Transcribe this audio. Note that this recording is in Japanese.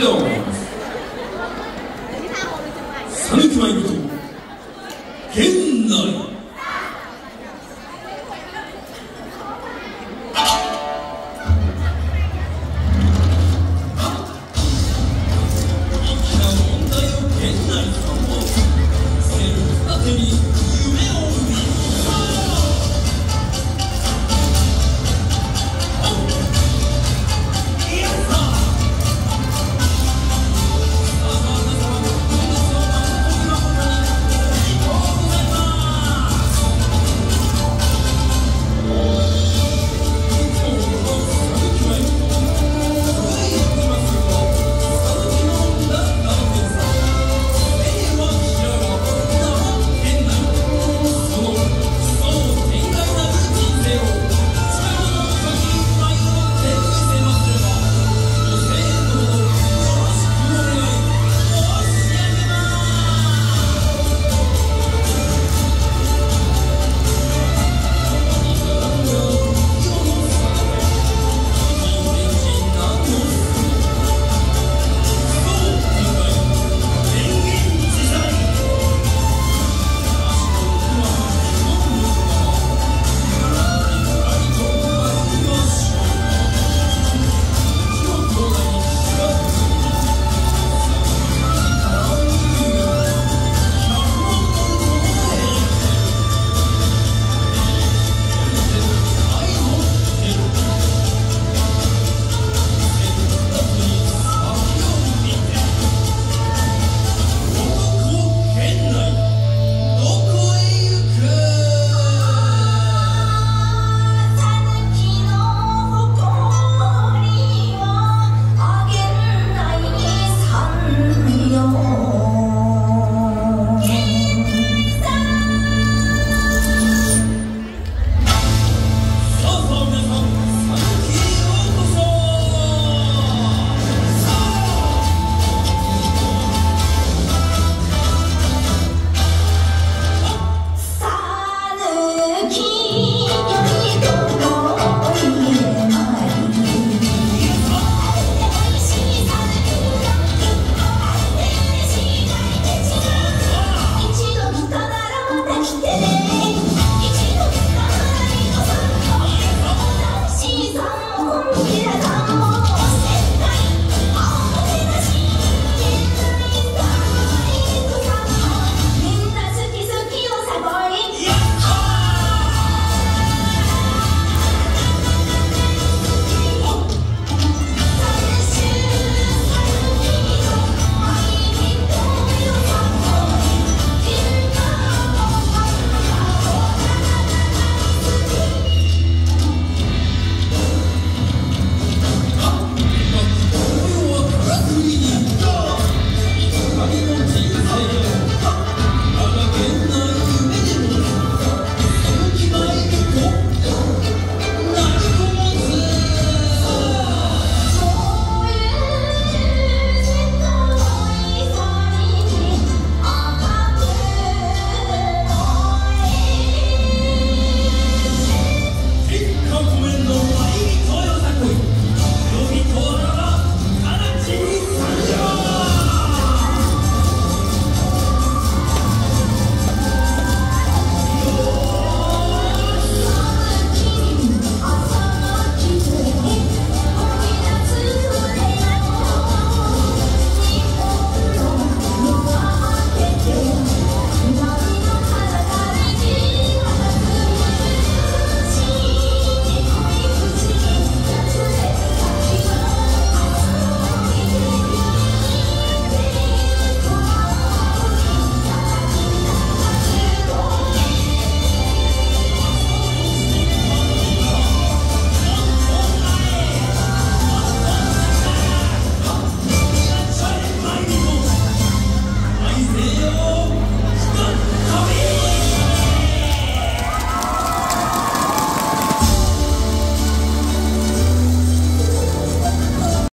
안녕 사는 그만이로도